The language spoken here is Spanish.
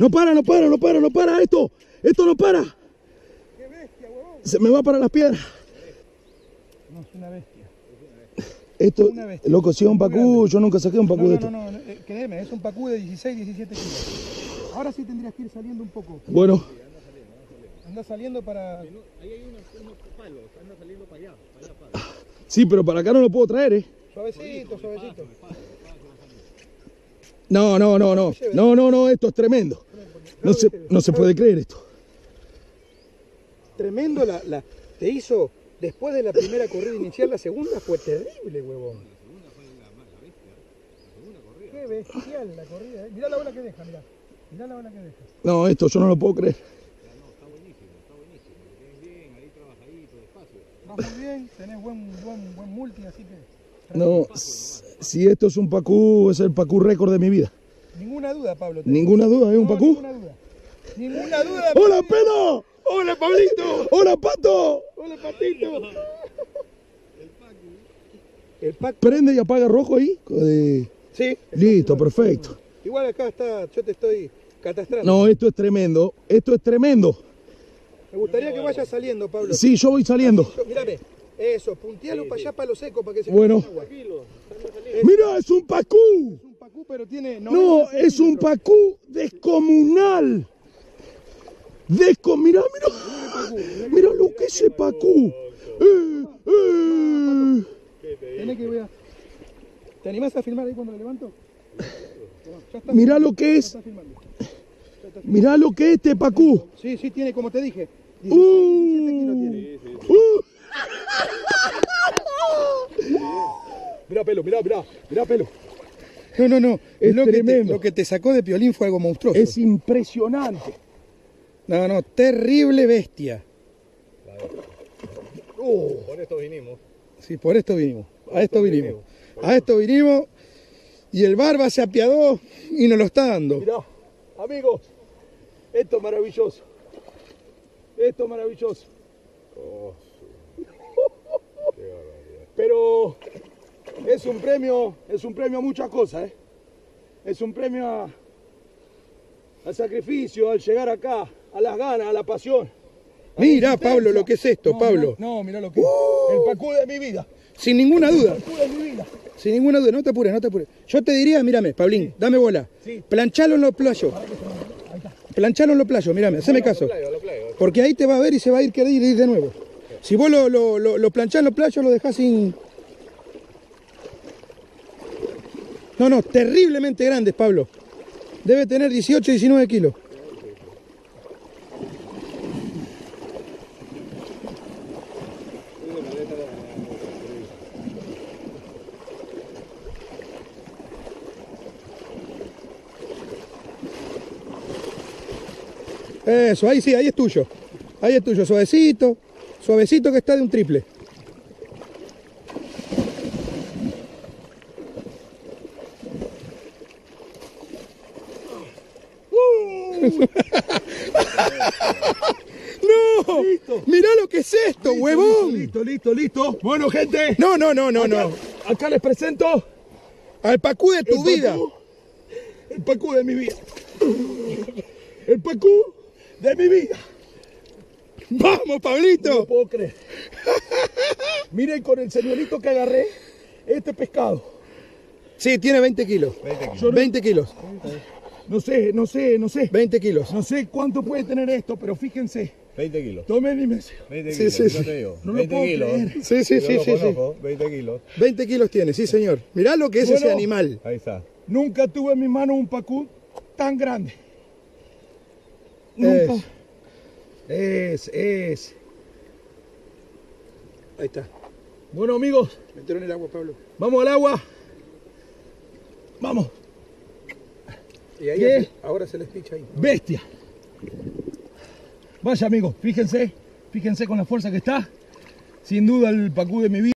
No para, no para, no para, no para esto. Esto no para. ¡Qué bestia, huevón! Se me va para las piedras. No, es una bestia. Esto, Una bestia. loco, si es un pacú, yo nunca saqué un pacú No, de no, esto. no, no, eh, créeme, es un pacú de 16, 17 kilos. Ahora sí tendrías que ir saliendo un poco. Bueno, Anda saliendo para... sí, pero para acá no lo puedo traer, ¿eh? Suavecito, suavecito. No, no, no, no. No, no, no, esto es tremendo. No se, no se puede creer esto. Tremendo la, la... Te hizo... Después de la primera corrida inicial, la segunda fue terrible, huevón. Qué bestial la corrida, eh. Mirá la ola que deja, mirá. Mirá la ola que deja. No, esto yo no lo puedo creer. Vas muy bien, tenés buen, buen, buen multi, así que... No, si esto es un pacú, es el pacú récord de mi vida. Ninguna duda, Pablo. Ninguna duda, ¿es un No, pacú? Ninguna duda. Ninguna duda. ¡Hola, Pedro! ¡Hola, Pablito! ¡Hola, Pato! Hola, Patito. El pack. Prende y apaga rojo ahí. Eh, Sí. listo, perfecto. Igual acá está, yo te estoy catastrando. No, esto es tremendo. Esto es tremendo. Me gustaría que vayas saliendo, Pablo. Sí, yo voy saliendo. Mírame. Eso, puntealo para allá, para lo seco, para que se Bueno. el agua. ¡Mira, es un pacú! Pacú, pero tiene. No, 90 es un pacú descomunal. Desco, mira, mira. Mira lo que es ese pacú. Eh, eh. Tenés que voy a- ¿Te animás a filmar ahí cuando lo levanto? Ya está Mirá lo que es. Mirá lo que es este pacú. Sí, sí, tiene, como te dije. 17 kilos Uh, uh. Mirá pelo, mirá, mirá, mirá pelo. No, no, no. Es lo, que te, lo que te sacó de piolín fue algo monstruoso. Es impresionante. No, no, terrible bestia. Con esto vinimos. Sí, por esto vinimos. A esto vinimos. A esto vinimos. Y el barba se apiadó y nos lo está dando. Mirá, amigos, esto es maravilloso. Esto es maravilloso. Pero es un premio, es un premio a muchas cosas, ¿eh? Es un premio a- al sacrificio, al llegar acá, a las ganas, a la pasión. a Mira. Pablo, lo que es esto, No, Pablo. No, no, mirá lo que es. El pacú de mi vida. Sin ninguna duda. El pacú de mi vida. Sin ninguna duda. No te apures, no te apures. Yo te diría, mírame, Pablín, dame bola. Sí. Planchalo en los playos. Planchalo en los playos, mírame, haceme caso. Porque ahí te va a ver y se va a ir querer ir de nuevo. Si vos lo, lo, lo, lo planchás en los playos, lo dejás sin. No, no, terriblemente grandes, Pablo. Debe tener 18, 19 kilos. Eso, ahí sí, ahí es tuyo. Ahí es tuyo, suavecito. Suavecito que está de un triple. ¡No! Mirá lo que es esto, huevón. Listo, listo, listo. Bueno, gente. No, no, no, no, no. Acá les presento Al pacú de tu el vida. pacú, el pacú de mi vida. El pacú de mi vida. Vamos, No Pablito. puedo creer. Miren con el señorito que agarré este pescado. Sí, tiene 20 kilos. 20 kilos. No sé, no sé, no sé. 20 kilos. No sé cuánto puede tener esto, pero fíjense. 20 kilos. Tomen me 20 Sí, kilos, sí, sí. te digo. No lo 20 puedo kilos. creer. Sí, sí, Yo sí, lo sí, sí. conozco, 20 kilos. 20 kilos tiene, sí, señor. Mirá lo que es ese Bueno. animal. Ahí está. Nunca tuve en mi mano un pacú tan grande. Nunca. Es, es. Ahí está. Bueno, amigos, Metieron en el agua, Pablo. vamos al agua. Vamos. Y ahí ahora se les picha ahí. Bestia. Vaya, amigos, fíjense. Fíjense con la fuerza que está. Sin duda el pacú de mi vida.